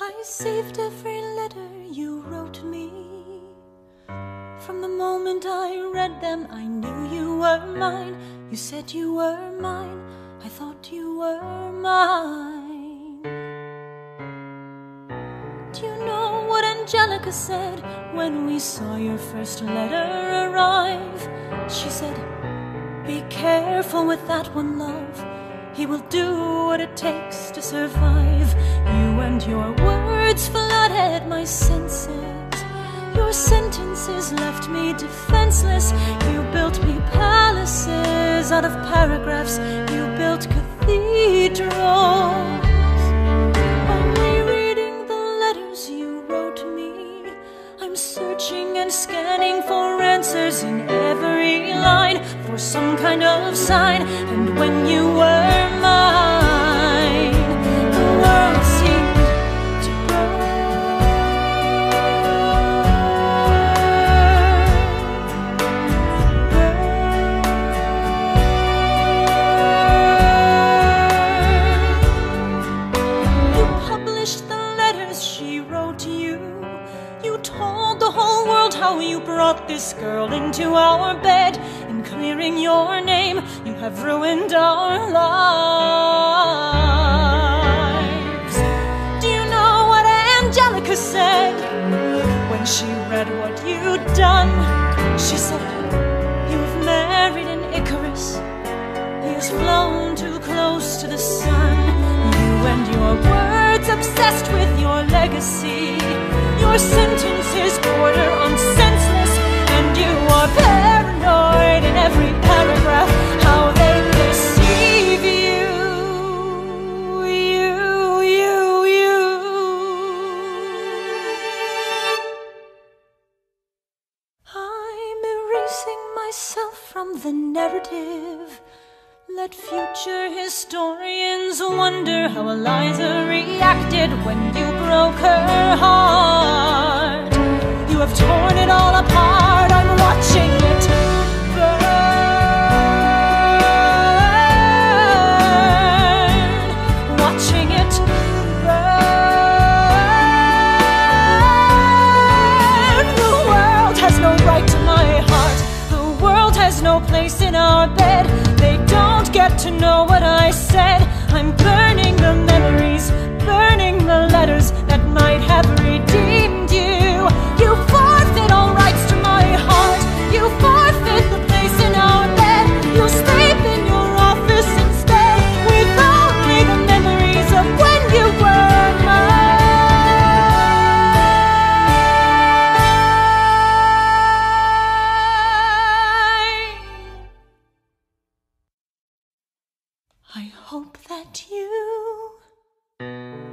I saved every letter you wrote me. From the moment I read them, I knew you were mine. You said you were mine. I thought you were mine. Do you know what Angelica said when we saw your first letter arrive? She said, Be careful with that one, love. He will do what it takes to survive. And your words flooded my senses. Your sentences left me defenseless. You built me palaces out of paragraphs. You built cathedrals. Only reading the letters you wrote me. I'm searching and scanning for answers in every line, for some kind of sign. And when you were how you brought this girl into our bed. In clearing your name, you have ruined our lives. Do you know what Angelica said when she read what you'd done? She said, You've married an Icarus. He has flown too close to the sun. You and your words obsessed with your legacy. Your sentences border on senseless, and you are paranoid in every paragraph. How they deceive you, you, you, you. I'm erasing myself from the narrative. Let future historians wonder how Eliza reacted when you broke her heart. Have torn it all apart. I'm watching it burn. Watching it burn. The world has no right to my heart. The world has no place in our bed. They don't get to know what I said. I hope that you